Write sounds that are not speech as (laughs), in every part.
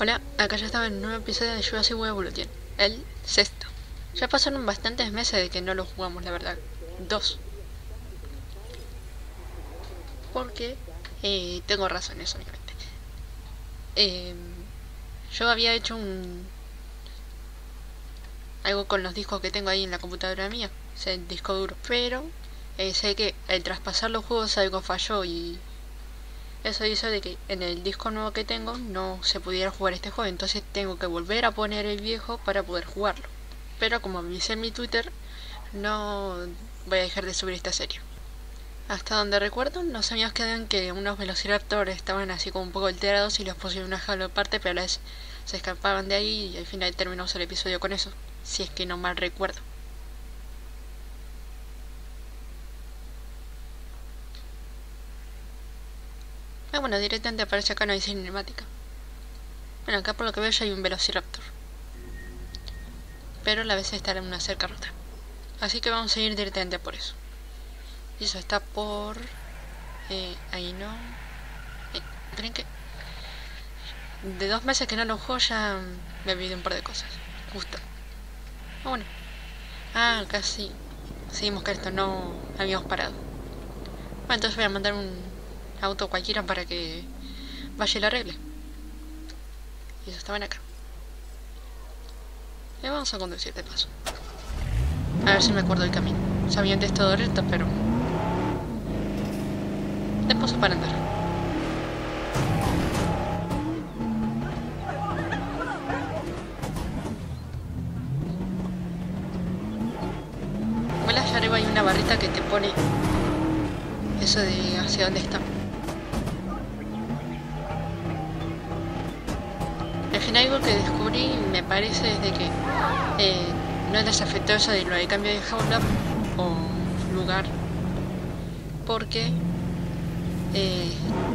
Hola, acá ya estaba en un nuevo episodio de Jurassic World Evolution, el sexto. Ya pasaron bastantes meses de que no lo jugamos, la verdad. Dos. Porque eh, tengo razones, obviamente. Eh, yo había hecho un... Algo con los discos que tengo ahí en la computadora mía, o el disco duro. Pero eh, sé que al traspasar los juegos algo falló y eso hizo de que en el disco nuevo que tengo no se pudiera jugar este juego, entonces tengo que volver a poner el viejo para poder jugarlo. Pero como avisé en mi Twitter, no voy a dejar de subir esta serie. Hasta donde recuerdo, los amigos quedan que unos velociraptors estaban así como un poco alterados y los pusieron una jaula aparte, pero a la vez se escapaban de ahí y al final terminamos el episodio con eso, si es que no mal recuerdo. Ah, bueno, directamente aparece acá no hay cinemática. Bueno, acá por lo que veo ya hay un Velociraptor. Pero la vez está en una cerca rota. Así que vamos a ir directamente por eso. Y eso está por... Eh, ahí no... Eh, ¿Creen que...? De dos meses que no lo juego ya me olvidé un par de cosas. Justo. Ah, bueno. Ah, casi. Seguimos que esto no habíamos parado. Bueno, entonces voy a mandar un auto cualquiera para que vaya y lo arregle. Y eso estaban acá. Y vamos a conducir de paso. A ver si me acuerdo del camino. Sabía de todo recto, pero... De paso para andar. Bueno, allá arriba hay una barrita que te pone eso de hacia dónde está. Algo que descubrí me parece desde que eh, no es desafectuoso de lo de cambio de jaula o lugar porque eh,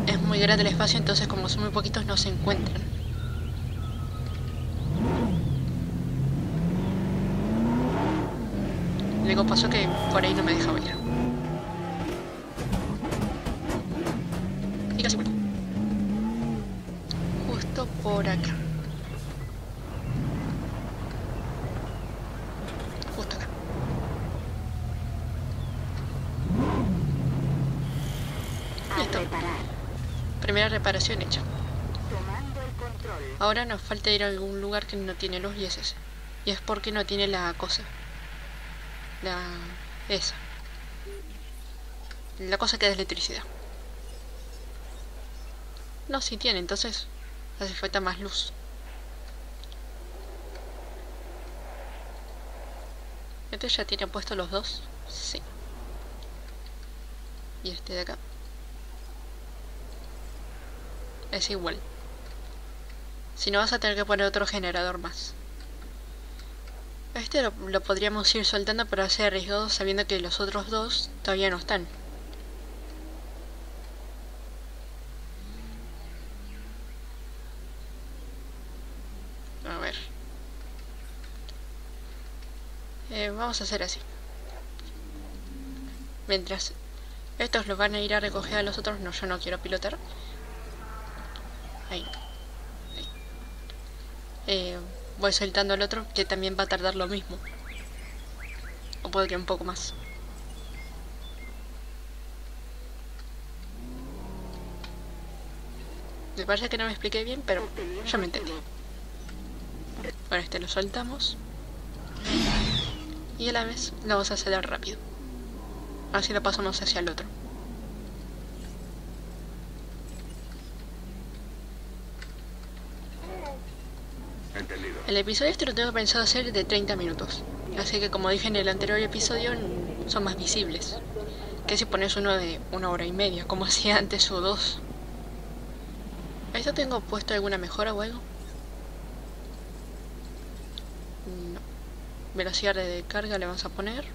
es muy grande el espacio entonces como son muy poquitos no se encuentran. Luego pasó que por ahí no me deja bailar y casi vuelvo justo por acá justo acá Listo. Primera reparación hecha. Ahora nos falta ir a algún lugar que no tiene luz y es ese. Y es porque no tiene la cosa. La... esa. La cosa que da electricidad. No, si tiene, entonces hace falta más luz. ¿Este ya tiene puesto los dos? Sí. Y este de acá. Es igual. Si no vas a tener que poner otro generador más. Este lo, podríamos ir soltando pero hacer arriesgado sabiendo que los otros dos todavía no están. A ver. Eh, vamos a hacer así. Mientras estos los van a ir a recoger a los otros, no, yo no quiero pilotar. Ahí. Eh, voy soltando el otro que también va a tardar lo mismo. O puede que un poco más. Me parece que no me expliqué bien, pero ya me entendí. Ahora este lo soltamos. Y a la vez lo vamos a acelerar rápido. Así lo pasamos hacia el otro. El episodio este lo tengo pensado hacer de 30 minutos. Así que como dije en el anterior episodio, son más visibles. Que si pones uno de una hora y media, como (laughs) hacía antes o dos. ¿A esto tengo puesto alguna mejora o algo? No. Velocidad de carga le vamos a poner.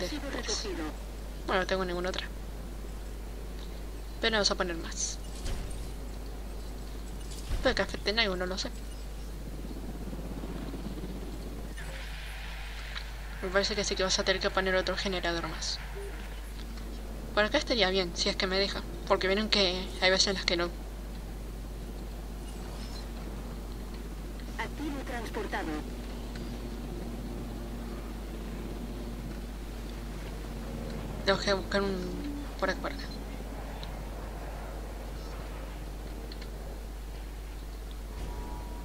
Después. Bueno, no tengo ninguna otra. Pero vamos a poner más. Pero cafetena hay uno, no sé. Me parece que sí que vas a tener que poner otro generador más. Por acá estaría bien, si es que me deja. Porque vieron que hay veces en las que no. Activo transportado. Tengo que buscar un... por acá, por acá.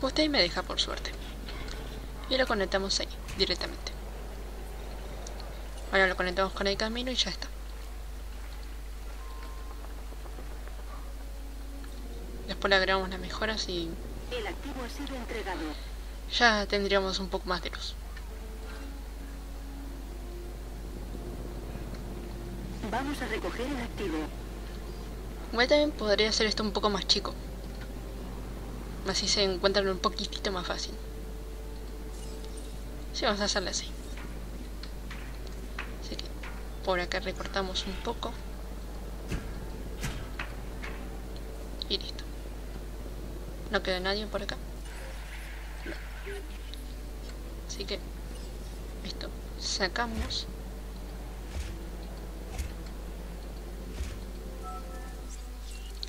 Usted ahí me deja por suerte. Y lo conectamos ahí, directamente. Ahora lo conectamos con el camino y ya está. Después le agregamos las mejoras y El activo ha sido entregado. ya tendríamos un poco más de luz. Vamos a recoger el activo. Igual también podría hacer esto un poco más chico. Así se encuentran un poquitito más fácil. Sí, vamos a hacerlo así. Así que por acá recortamos un poco. Y listo. No queda nadie por acá. Así que esto sacamos.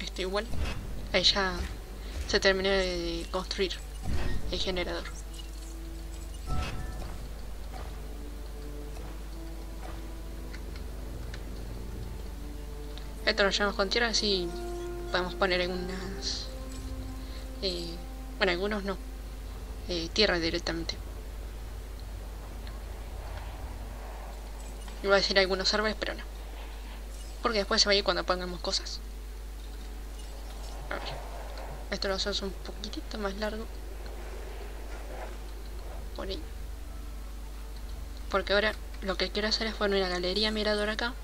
Esto igual. Ahí ya se terminó de construir el generador. Esto lo llevamos con tierra, así podemos poner algunas... eh, bueno, algunos no. eh, tierra directamente. Iba a decir algunos árboles, pero no. Porque después se va a ir cuando pongamos cosas. Esto lo hacemos un poquitito más largo. Por ahí. Porque ahora lo que quiero hacer es poner una galería mirador acá.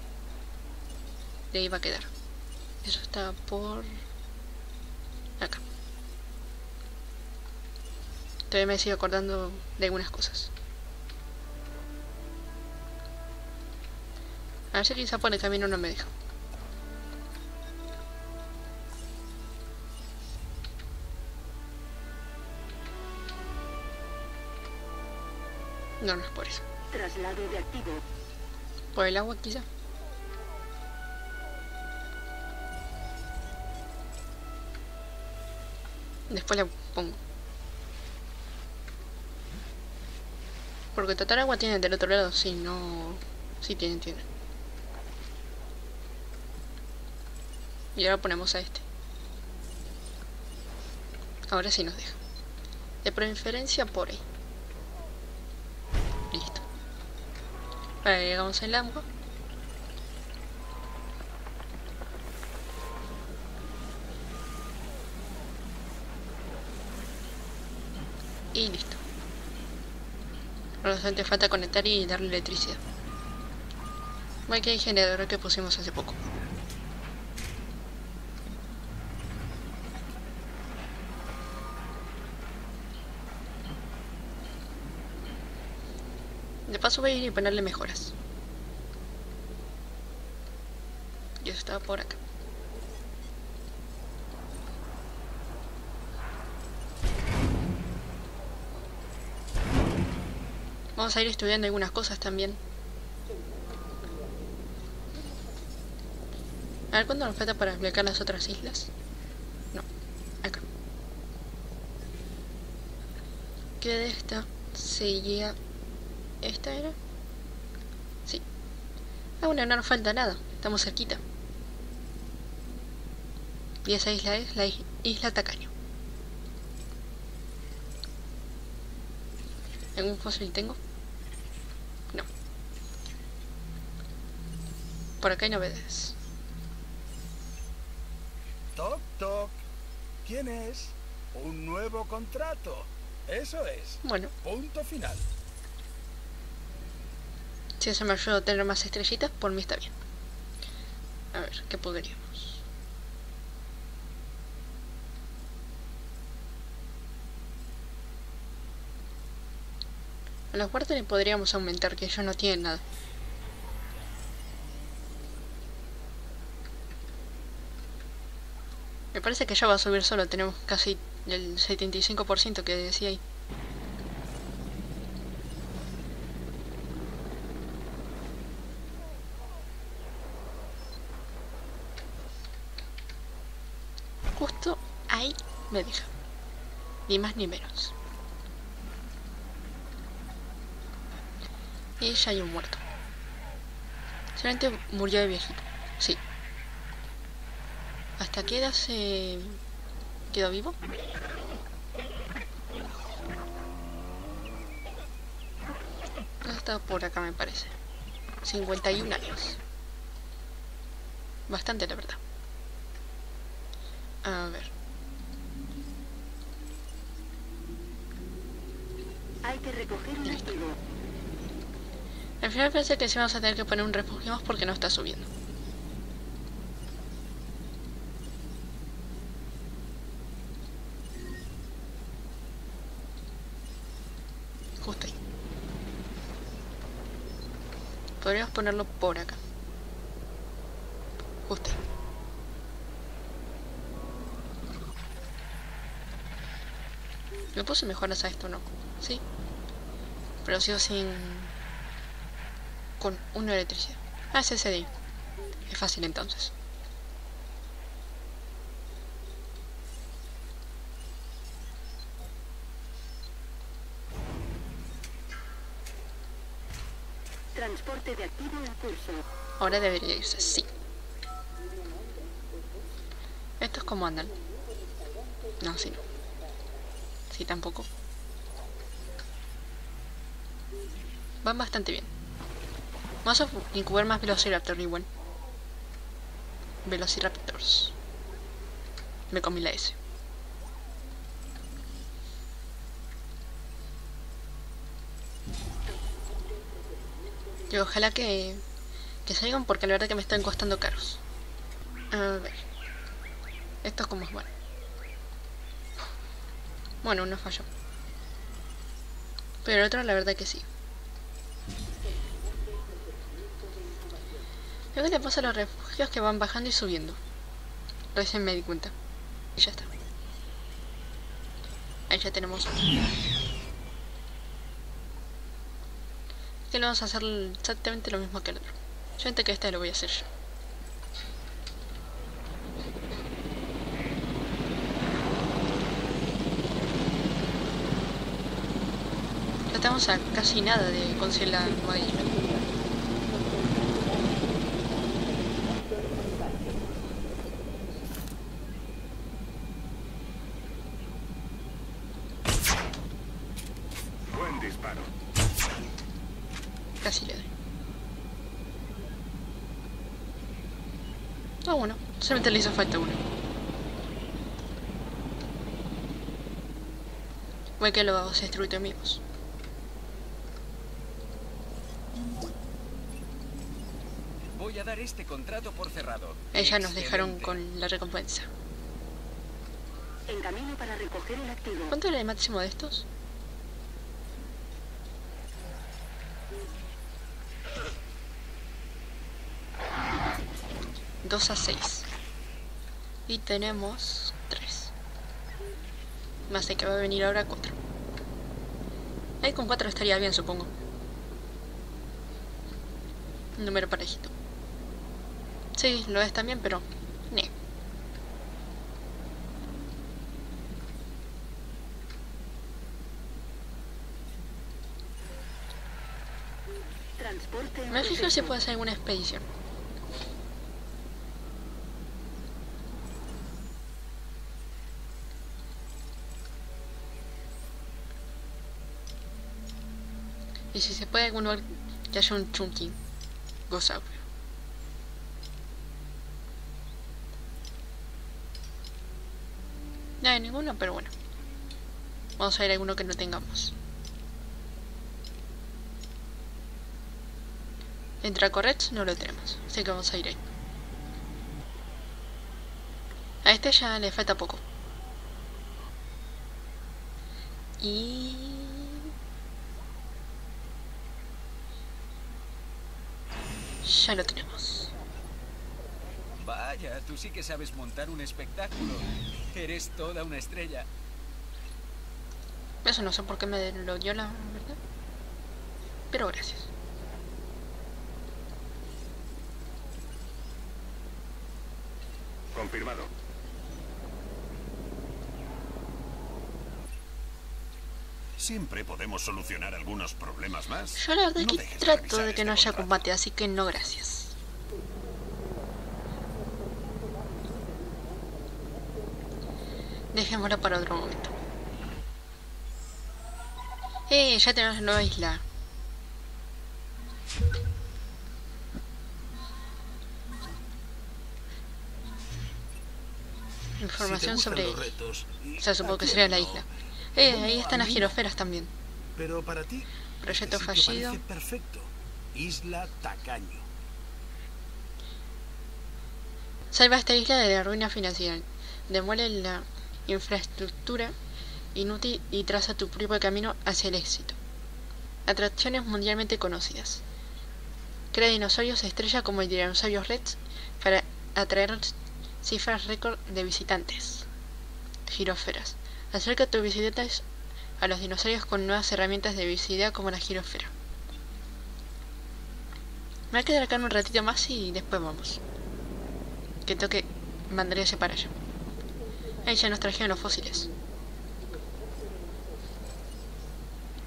De ahí va a quedar. Eso está por acá. Todavía me sigo acordando de algunas cosas. A ver si quizá por el camino no me deja. No, no es por eso. Traslado de activo. Por el agua quizá. Después la pongo. Porque total agua tiene del otro lado, sí, no... Sí tienen, tienen. Y ahora ponemos a este. Ahora sí nos deja. De preferencia por ahí. Agregamos el agua. Y listo. Ahora solamente falta conectar y darle electricidad. Igual que el generador que pusimos hace poco. De paso voy a ir y ponerle mejoras. Yo estaba por acá. Vamos a ir estudiando algunas cosas también. A ver cuándo nos falta para explicar las otras islas. No, acá. Que de esta seguía. ¿Esta era? Sí. Ah, bueno, no nos falta nada. Estamos cerquita. Y esa isla es la is- isla Tacaño. ¿Algún fósil tengo? No. Por acá hay novedades. Toc, toc. ¿Quién es? Un nuevo contrato. Eso es. Bueno, Punto final. Si eso me ayuda a tener más estrellitas, por mí está bien. A ver, ¿qué podríamos? A los guardias le podríamos aumentar, que ellos no tienen nada. Me parece que ya va a subir solo, tenemos casi el 75% que decía ahí. Justo ahí me deja. Ni más ni menos. Y ya hay un muerto. Solamente murió de viejito. Sí. ¿Hasta qué edad se quedó vivo? Hasta por acá me parece. 51 años. Bastante la verdad. A ver. Hay que recoger un activo. Final pensé que sí vamos a tener que poner un refugio más porque no está subiendo. Justo ahí. Podríamos ponerlo por acá. Justo ahí. ¿Le puse mejoras a esto no? Sí. Pero sigo sin... Con una electricidad. Ah, es. Es fácil entonces. Transporte de activo en curso. Ahora debería irse, sí. ¿Estos cómo andan? No, sí no. Sí, tampoco. Van bastante bien. Vamos a incubar más Velociraptor igual. Velociraptors. Me comí la S. Y ojalá que, que salgan porque la verdad que me están costando caros. A ver. Esto es como es bueno. Bueno, uno falló. Pero el otro la verdad que sí. Lo que le pasa a los refugios que van bajando y subiendo. Recién me di cuenta. Y ya está. Ahí ya tenemos Que lo vamos a hacer exactamente lo mismo que el otro. Solamente que este lo voy a hacer yo. Ya estamos a casi nada de conseguir la. Buen disparo. Casi le doy. Ah, bueno. Solamente le hizo falta uno. Voy que lo vamos a destruir amigos. Voy a dar este contrato por cerrado. Ellas nos dejaron con la recompensa. En camino para recoger el activo. ¿Cuánto era el máximo de estos? Dos a seis. Y tenemos tres. Más de que va a venir ahora cuatro. Ahí con cuatro estaría bien, supongo. Número parejito. Sí, lo es también, pero... Ne. Me fijo si puede hacer alguna expedición. Y si se puede algún lugar que haya un chunky gozaurio. No hay ninguno, pero bueno. Vamos a ir a alguno que no tengamos. Entre Correts no lo tenemos, así que vamos a ir ahí. A este ya le falta poco. Y... Ya lo tenemos. Vaya, tú sí que sabes montar un espectáculo. Eres toda una estrella. Eso no sé por qué me lo dio la verdad. Pero gracias. Siempre podemos solucionar algunos problemas más. Yo la verdad No que trato de que este no haya contrato. combate, así que no gracias. Dejémoslo para otro momento. Eh, ya tenemos la nueva isla. Información Si sobre... O sea, supongo que sería la no, isla. Eh, ahí están las girosferas también. Pero para ti, Proyecto fallido. perfecto. Isla Tacaño. Salva esta isla de la ruina financiera. Demuele la infraestructura inútil y traza tu propio camino hacia el éxito. Atracciones mundialmente conocidas. Crea dinosaurios estrella como el dinosaurio Rex para atraer cifras récord de visitantes. Girosferas. Acerca tus visitantes a los dinosaurios con nuevas herramientas de visibilidad como la girosfera. Me voy a quedar acá un ratito más y después vamos que toque mandarse para allá. Ahí ya nos trajeron los fósiles.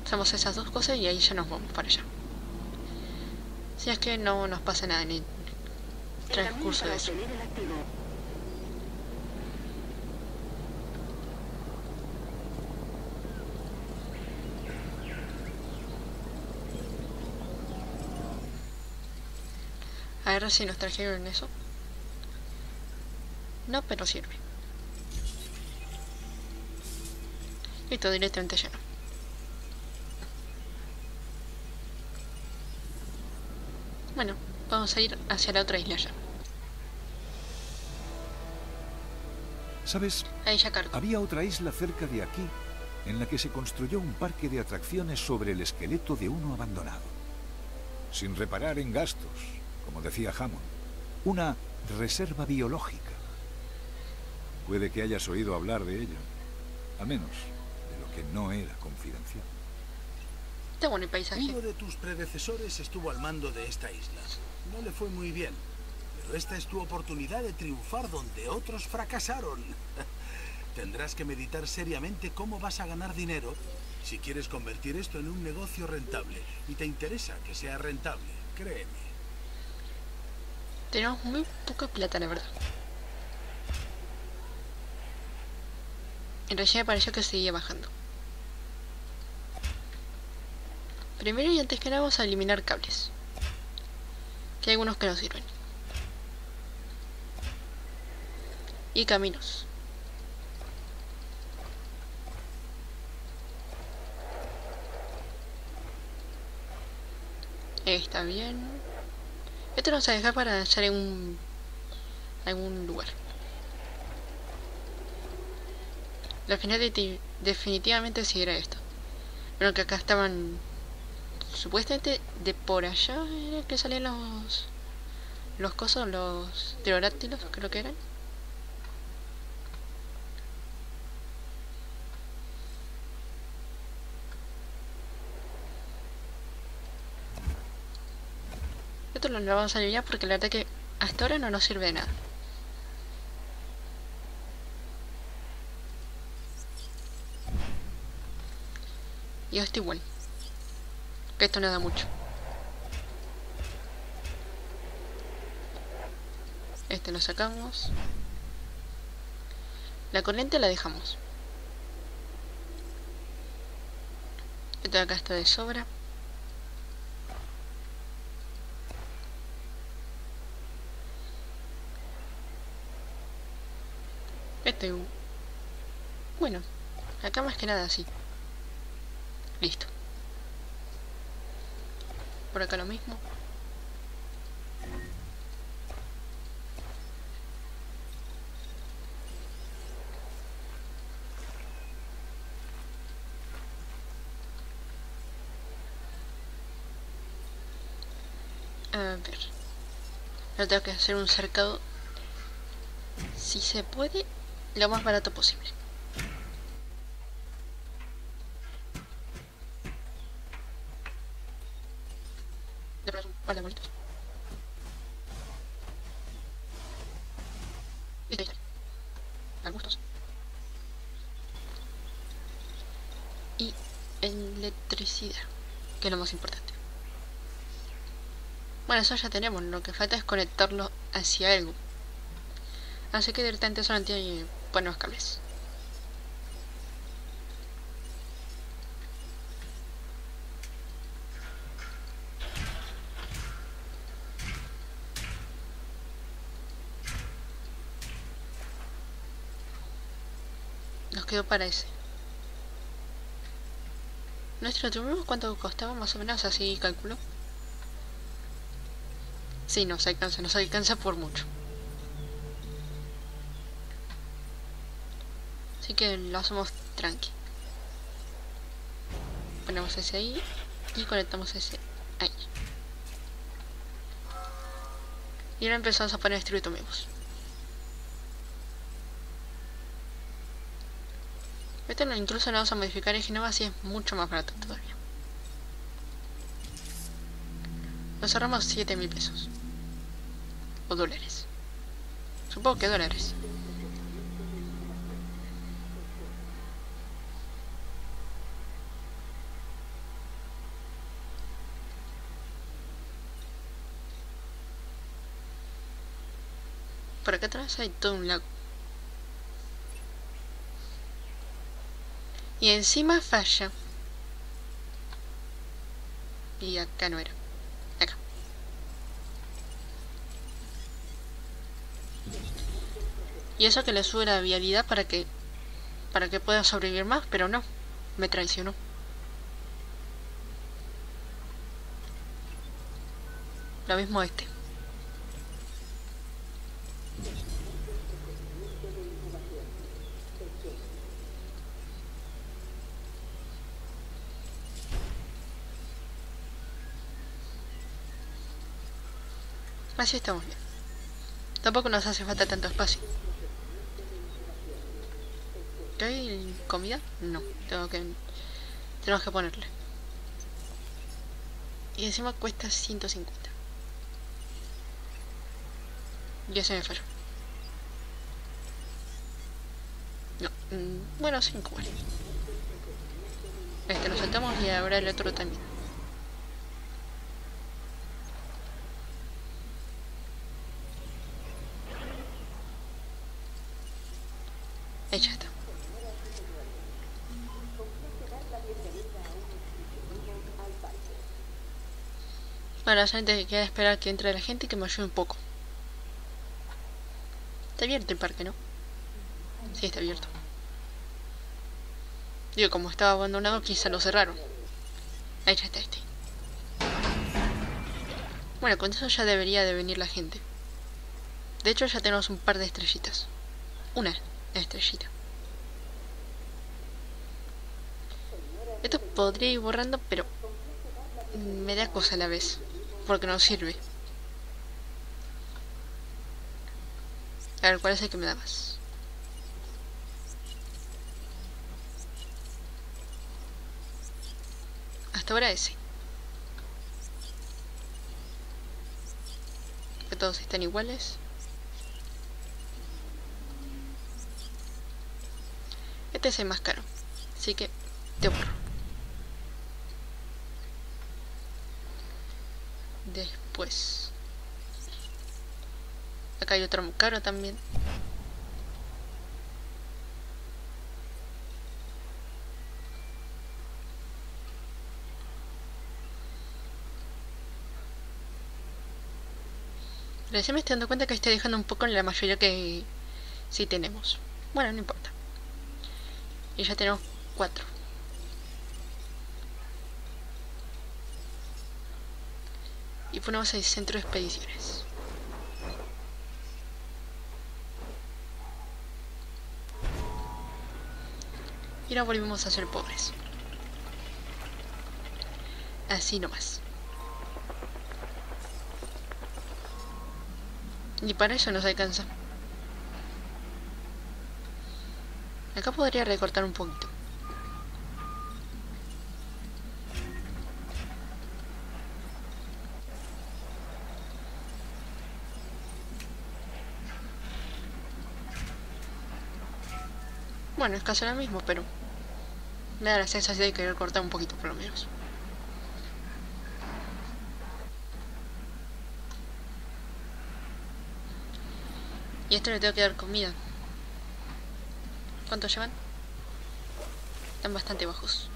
Hacemos esas dos cosas y ahí ya nos vamos para allá. Si es que no nos pasa nada en el transcurso de eso. obtener el activo. A ver si nos trajeron eso. No, pero sirve. Listo, directamente lleno. Bueno, vamos a ir hacia la otra isla ya. ¿Sabes? Ahí ya cargo. Había otra isla cerca de aquí en la que se construyó un parque de atracciones sobre el esqueleto de uno abandonado. Sin reparar en gastos, como decía Hammond. Una reserva biológica. Puede que hayas oído hablar de ello. Al menos de lo que no era confidencial. Está bueno el paisaje. Uno de tus predecesores estuvo al mando de esta isla. No le fue muy bien. Pero esta es tu oportunidad de triunfar donde otros fracasaron. (laughs) Tendrás que meditar seriamente cómo vas a ganar dinero si quieres convertir esto en un negocio rentable. Y te interesa que sea rentable, créeme. Tenemos muy poca plata, la verdad. En realidad me pareció que seguía bajando. Primero y antes que nada vamos a eliminar cables. Que hay algunos que no sirven. Y caminos. Está bien. Esto nos va a dejar para echar en un algún lugar. Al final de- definitivamente sí era esto. Pero que acá estaban supuestamente de por allá era que salían los los cosos, los pterodáctilos, creo que eran. Esto lo vamos a eliminar porque la verdad que hasta ahora no nos sirve de nada. Y esto igual. Que esto no da mucho. Este lo sacamos. La corriente la dejamos. Esto de acá está de sobra. Este... Bueno, acá más que nada sí. Listo. Por acá lo mismo. A ver. Ahora tengo que hacer un cercado. Si se puede, lo más barato posible. De bolitas. Listo, ahí está. A gustos. Y el electricidad, que es lo más importante. Bueno, eso ya tenemos, lo que falta es conectarlo hacia algo. Así que directamente solo tiene buenos cables. Nos quedó para ese. Nuestro tuvimos cuánto costaba más o menos, así calculo. Sí, nos alcanza, nos alcanza por mucho. Así que lo hacemos tranqui. Ponemos ese ahí y conectamos ese ahí. Y ahora empezamos a poner vemos. Este no, incluso no vamos a modificar el Genova así es mucho más barato todavía. Nos ahorramos 7 mil pesos. O dólares. Supongo que dólares. Por acá atrás hay todo un lago. Y encima falla. Y acá no era. Acá. Y eso que le sube la vialidad para que para que pueda sobrevivir más, pero no. Me traicionó. Lo mismo este. Así estamos bien. Tampoco nos hace falta tanto espacio. ¿Hay comida? No, tengo que... Tenemos que ponerle. Y encima cuesta 150. Ya se me falló. No, mm, bueno, 5 vale. Este lo saltamos y ahora el otro también. Hecho está. Ahora solamente queda esperar que entre la gente y que me ayude un poco. Está abierto el parque, ¿no? Sí, está abierto. Digo, como estaba abandonado, quizá lo cerraron. Ahí está este. Bueno, con eso ya debería de venir la gente. De hecho, ya tenemos un par de estrellitas. Una estrellita. Esto podría ir borrando, pero me da cosa a la vez, porque no sirve. A ver, ¿cuál es el que me da más? Hasta ahora ese. Que todos están iguales. Este es más caro. Así que te borro. Después. Acá hay otro muy caro también. Recién me estoy dando cuenta que estoy dejando un poco en la mayoría que sí tenemos. Bueno, no importa. Y ya tenemos cuatro. Y ponemos el centro de expediciones. Y ahora volvemos a ser pobres. Así nomás. Y para eso nos alcanza. Acá podría recortar un poquito. Bueno, es casi lo mismo, pero... Me da la sensación de querer cortar un poquito por lo menos. Y esto le tengo que dar comida. ¿Cuánto llevan? Están bastante bajos.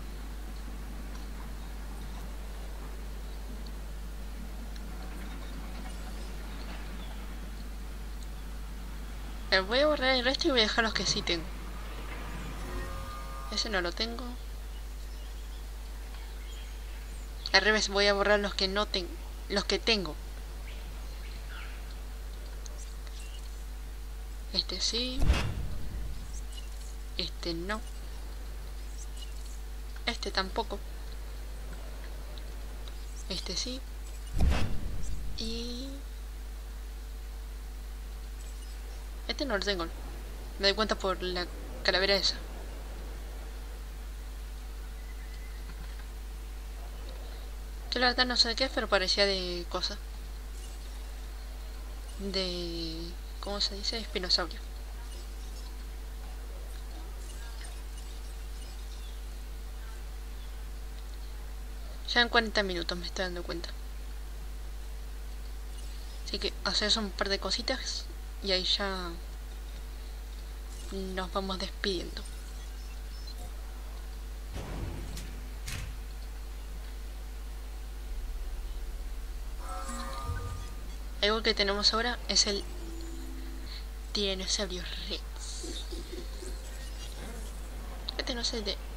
Eh, voy a borrar el resto y voy a dejar los que sí tengo. Ese no lo tengo. Al revés, voy a borrar los que no tengo. Los que tengo. Este sí. Este no. Este tampoco. Este sí. Y... Este no lo tengo. Me doy cuenta por la calavera esa. Que la verdad no sé de qué pero parecía de cosa. De... ¿Cómo se dice? Espinosaurio. Ya en 40 minutos me estoy dando cuenta. Así que hacer un par de cositas y ahí ya nos vamos despidiendo. Algo que tenemos ahora es el Tiranosaurio Rex. Este no sé de...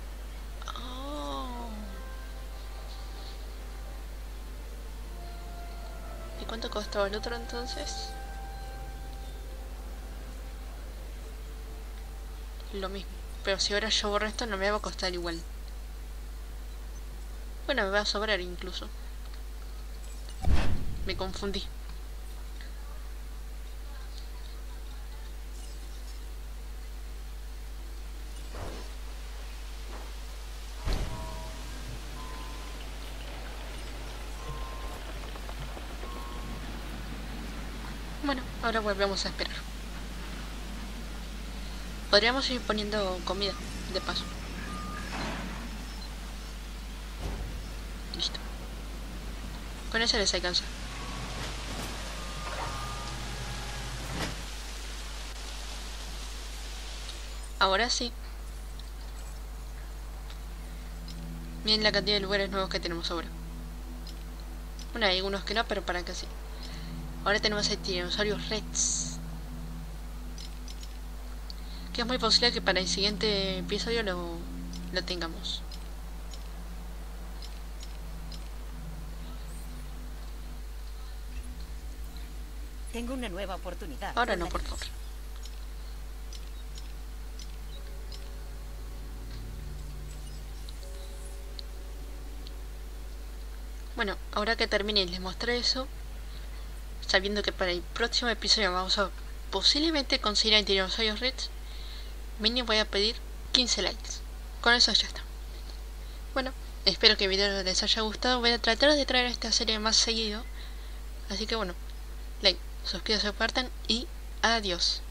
cuánto costaba el otro entonces? Lo mismo. Pero si ahora yo borro esto no me va a costar igual. Bueno, me va a sobrar incluso. Me confundí. Bueno, ahora volvemos a esperar. Podríamos ir poniendo comida, de paso. Listo. Con eso les alcanza. Ahora sí. Miren la cantidad de lugares nuevos que tenemos ahora. Bueno, hay algunos que no, pero para que sí. Ahora tenemos el tiranosaurio Rex. Que es muy posible que para el siguiente episodio lo, lo tengamos. Tengo una nueva oportunidad. Ahora no, por favor. Bueno, ahora que termine les mostré eso, sabiendo que para el próximo episodio vamos a posiblemente conseguir el Tiranosaurio Rex, mínimo voy a pedir 15 likes. Con eso ya está. Bueno, espero que el video les haya gustado. Voy a tratar de traer esta serie más seguido. Así que bueno, like, suscríbanse, compartan y adiós.